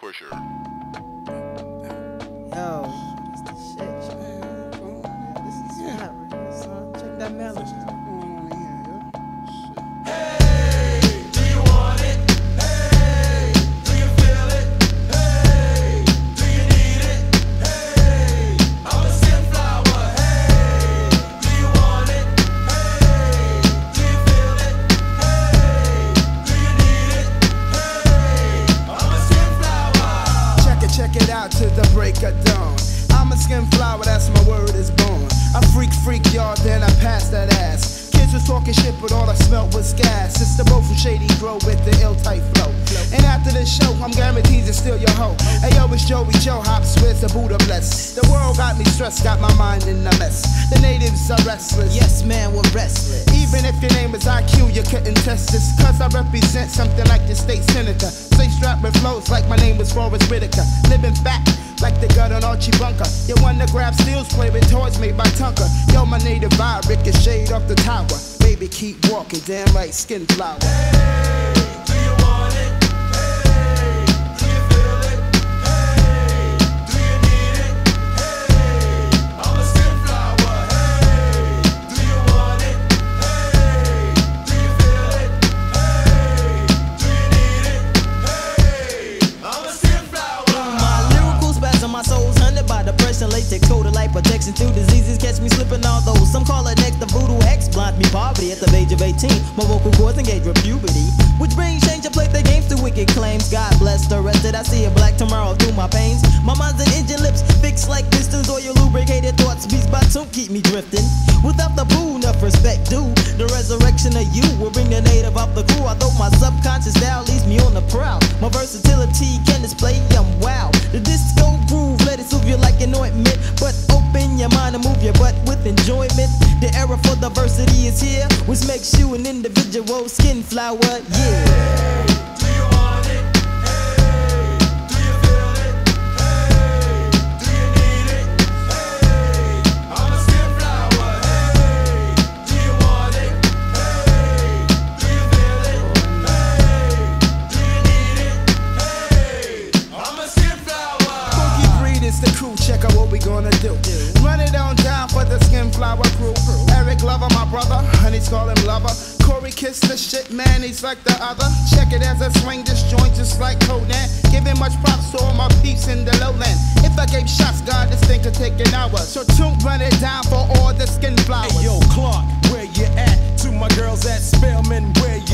Pusher. Yo, this the shit. This is hot, right, son. Check that melody. Check it, out to the break of dawn. I'm a skin flower, that's my word is born. I freak, freak y'all, then I pass that ass. Kids was talking shit, but all I smelt was gas. It's the bro from Shady Grove with the ill type flow. And after the show, I'm guaranteed to steal your hoe. Hey yo, it's Joey Joe Hops, where's the Buddha bless? The world got me stressed, got my mind in a mess. The natives are restless. Yes, man, we're restless. Even if your name is IQ, you couldn't test this. Cause I represent something like the state senator. Stay strapped with flows like my name was Forest Whitaker. Living back the Archie Bunker. You wanna grab steals, play with toys made by Tonka. Yo, my native vibe, ricocheted off the tower. Baby, keep walking, damn right, skin flower. My coated protection through diseases. Catch me slipping all those. Some call it next the voodoo hex, blind me poverty at the age of 18. My vocal cords engage with puberty, which brings change to play the games to wicked claims. God bless the rest that I see a black tomorrow through my pains. My mind's an engine lips fixed like pistons, or your lubricated thoughts. Beats by two keep me drifting. Without the boo, enough respect due. The resurrection of you will bring the native up the crew. Although my subconscious style leaves me on the prowl. My versatility can display, I'm wow. The disco groove, let it soothe you like an ointment. But open your mind and move your butt with enjoyment. The era for diversity is here, which makes you an individual skin flower, yeah. flower Crew. Eric Lover, my brother, honey's calling lover. Corey kiss the shit, man, he's like the other. Check it as I swing this joint just like Conan. Giving much props to all my peeps in the lowland. If I gave shots, God, this thing could take an hour. So tune run it down for all the skin flowers. Hey, yo, Clark, where you at? To my girls at Spelman, where you